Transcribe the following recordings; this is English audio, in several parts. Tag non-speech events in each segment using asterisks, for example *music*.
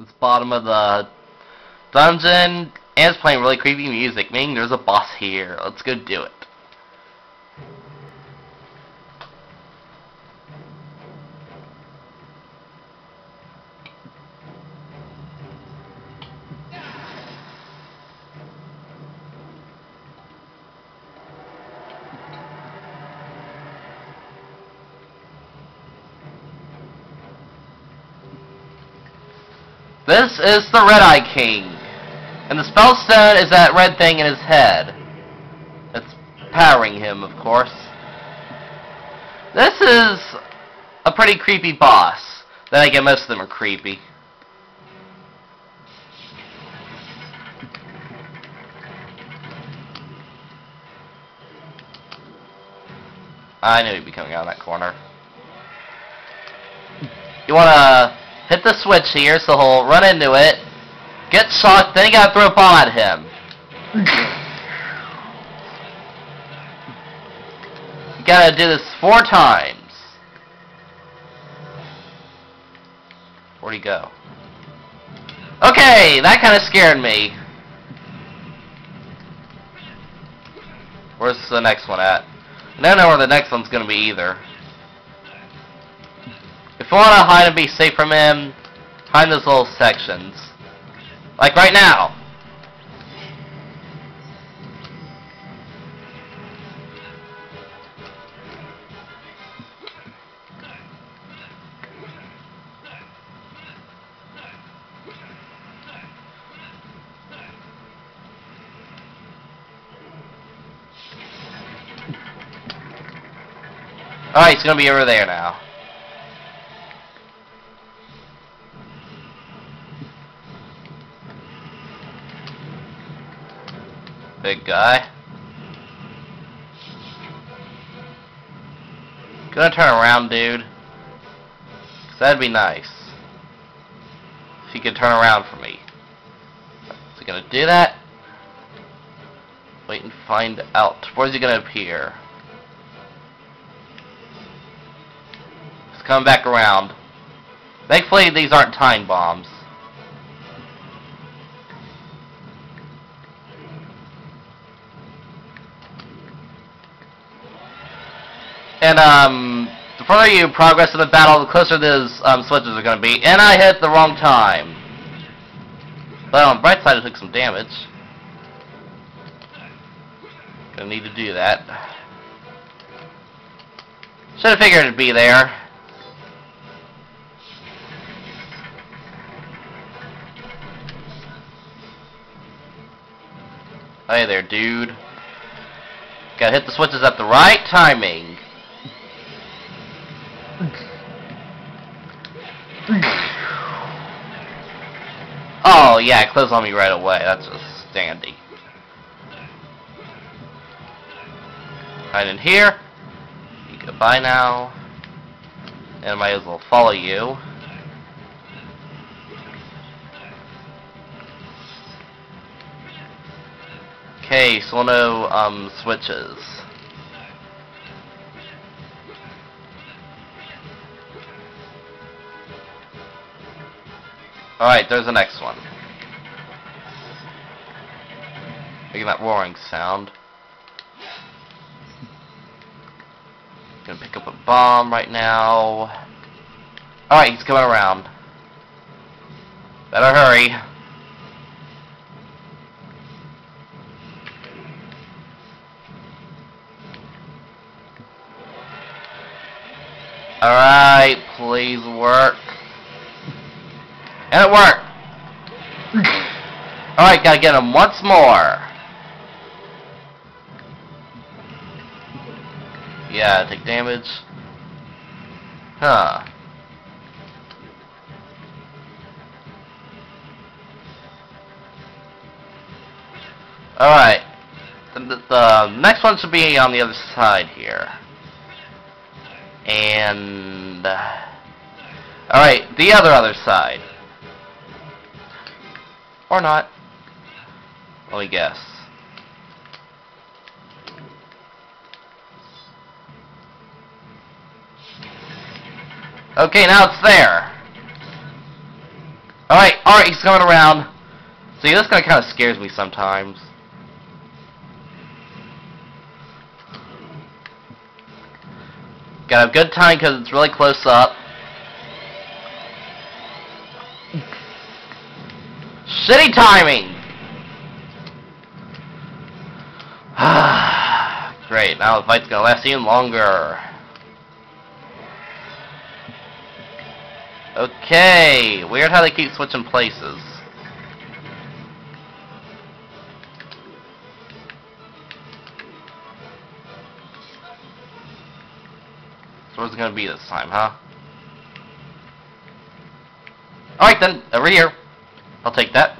It's bottom of the dungeon, and it's playing really creepy music, meaning there's a boss here. Let's go do it. This is the Red Eye King. And the spellstone is that red thing in his head. It's powering him, of course. This is a pretty creepy boss. Then again, most of them are creepy. I knew he'd be coming out of that corner. You wanna hit the switch here so he'll run into it, get shocked, then you gotta throw a bomb at him. you *laughs* gotta do this four times. Where'd he go? Okay, that kinda scared me. Where's the next one at? I don't know where the next one's gonna be either. If you want to hide and be safe from him, hide in those little sections. Like right now. Alright, it's gonna be over there now. Big guy. Gonna turn around, dude. Cause that'd be nice. If he could turn around for me. Is he gonna do that? Wait and find out. Where's he gonna appear? He's coming back around. Thankfully, these aren't time bombs. And um, the further you progress in the battle, the closer those um, switches are going to be. And I hit the wrong time. But on the bright side, took some damage. Gonna need to do that. Should have figured it'd be there. Hey there, dude. Gotta hit the switches at the right timing. Oh, yeah, it closed on me right away. That's just dandy. Right in here. You goodbye now. And I might as well follow you. Okay, so no um, switches. Alright, there's the next one. Making that roaring sound. Gonna pick up a bomb right now. Alright, he's coming around. Better hurry. Alright, please work. And it worked! Alright, gotta get him once more. Yeah, take damage. Huh. Alright. The, the, next one should be on the other side here. And... Uh, Alright, the other other side. Or not. Let me guess. Okay, now it's there. Alright, Alright, he's coming around. See, this guy kind of scares me sometimes. Got a good time because it's really close up. Shitty timing! *sighs* Great, now the fight's gonna last even longer. Okay, weird how they keep switching places. So what's it gonna be this time, huh? Alright then, over here. I'll take that.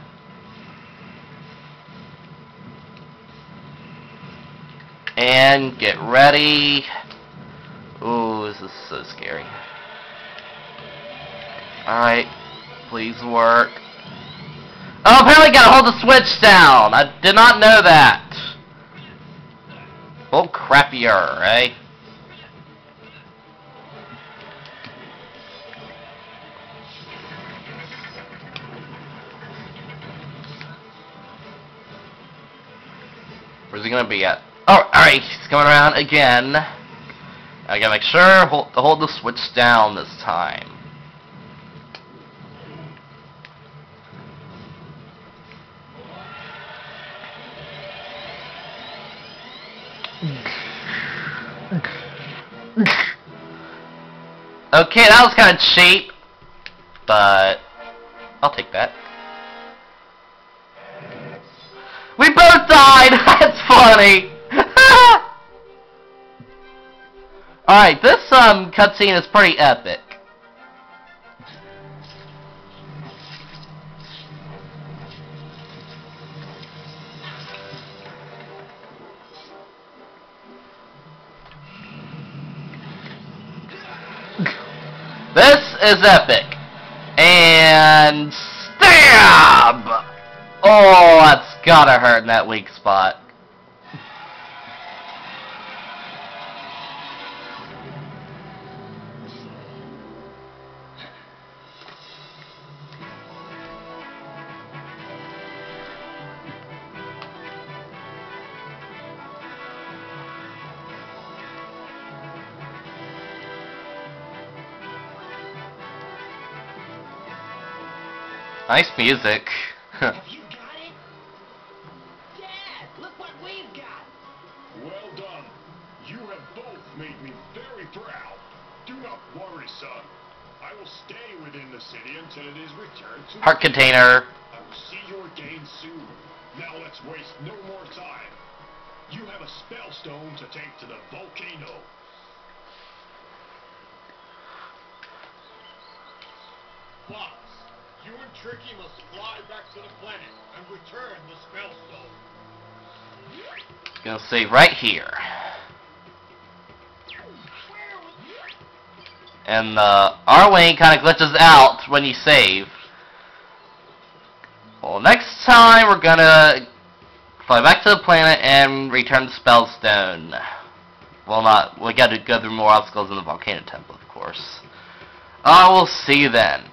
And get ready. Ooh, this is so scary. Alright, please work. Oh, apparently gotta hold the switch down. I did not know that. Oh, crappier, eh? Where's he gonna be at? Oh, alright, he's coming around again. I gotta make sure hold, to hold the switch down this time. Okay, that was kind of cheap, but I'll take that. We both died! *laughs* That's funny! *laughs* Alright, this um cutscene is pretty epic. Is epic. And stab! Oh, that's gotta hurt in that weak spot. Nice music. *laughs* Have you got it? Dad, look what we've got. Well done. You have both made me very proud. Do not worry, son. I will stay within the city until it is returned to Heart container. I will see you again soon. Now let's waste no more time. You have a spell stone to take to the volcano. Fox, you and Tricky must fly back to the planet and return the spell stone. Gonna save right here. And uh, Arwing kind of glitches out when you save. Well, next time we're gonna fly back to the planet and return the Spellstone. Well, not. We got to go through more obstacles in the volcano temple, of course. I will see you then.